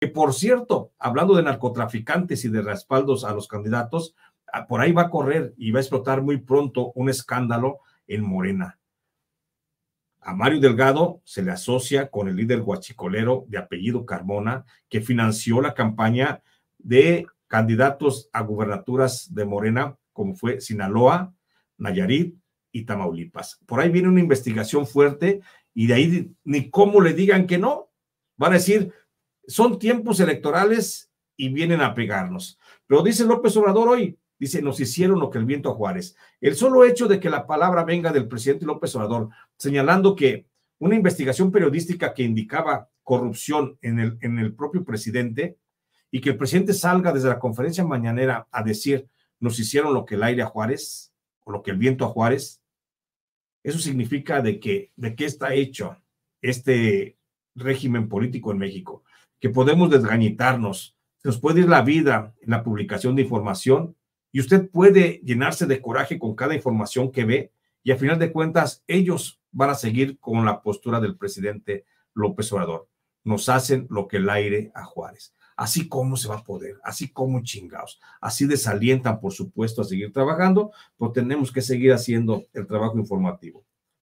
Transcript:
Que por cierto, hablando de narcotraficantes y de respaldos a los candidatos, ah, por ahí va a correr y va a explotar muy pronto un escándalo en Morena. A Mario Delgado se le asocia con el líder guachicolero de apellido Carmona, que financió la campaña de candidatos a gubernaturas de Morena, como fue Sinaloa, Nayarit y Tamaulipas. Por ahí viene una investigación fuerte y de ahí ni cómo le digan que no. Van a decir, son tiempos electorales y vienen a pegarnos. Pero dice López Obrador hoy, dice, nos hicieron lo que el viento a Juárez. El solo hecho de que la palabra venga del presidente López Obrador, señalando que una investigación periodística que indicaba corrupción en el, en el propio presidente y que el presidente salga desde la conferencia mañanera a decir, nos hicieron lo que el aire a Juárez o lo que el viento a Juárez, eso significa de que de qué está hecho este régimen político en México, que podemos desgañitarnos, nos puede ir la vida en la publicación de información y usted puede llenarse de coraje con cada información que ve y a final de cuentas ellos van a seguir con la postura del presidente López Obrador. Nos hacen lo que el aire a Juárez. Así como se va a poder, así como chingados, así desalientan, por supuesto, a seguir trabajando, pues tenemos que seguir haciendo el trabajo informativo.